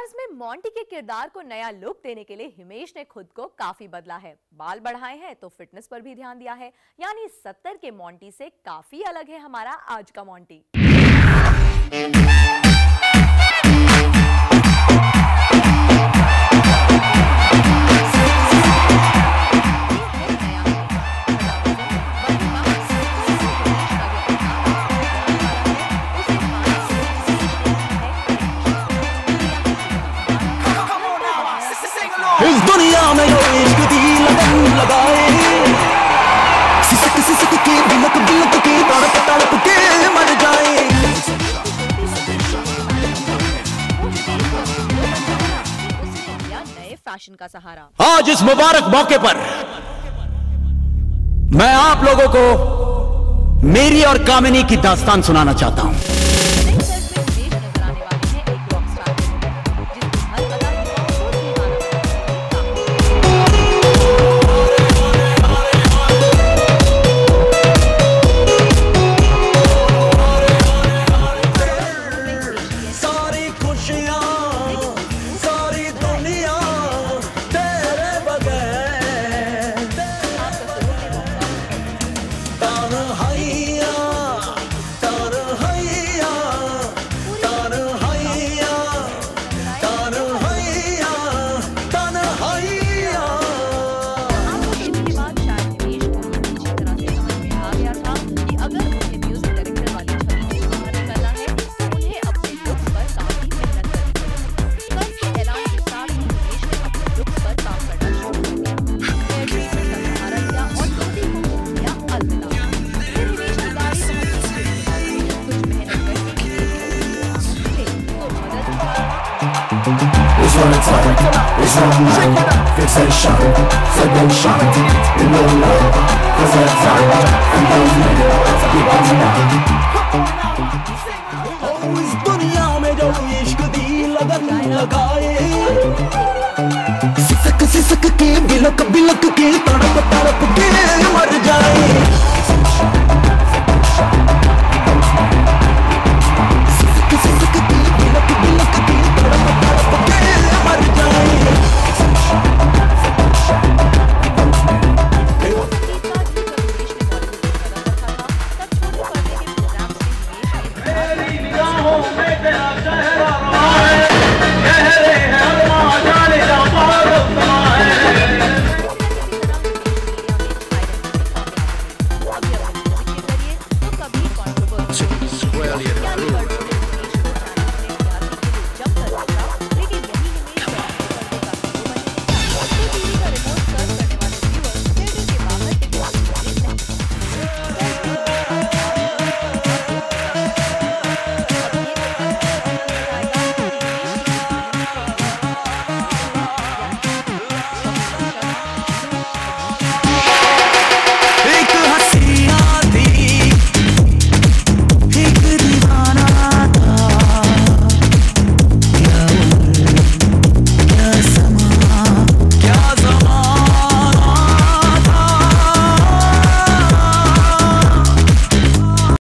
Stars में Monty के किरदार को नया लुक देने के लिए हिमेश ने खुद को काफ़ी बदला है। बाल बढ़ाए हैं तो फिटनेस पर भी ध्यान दिया है। यानी सत्तर के मॉन्टी से काफ़ी अलग है हमारा आज का मोंटी फ़ैशन का सहारा। आज इस मुबारक मौके पर मैं आप लोगों को मेरी और कामिनी की दास्तान सुनाना चाहता हूँ। The high. It's running tight, it's running night Fixation, sedation In no love, cause that time And those men, keep on now ओ इस दुनिया में जो इश्क दी लगन लगाए सिसक सिसक के बिलक बिलक के तड़प तड़प के मर जाए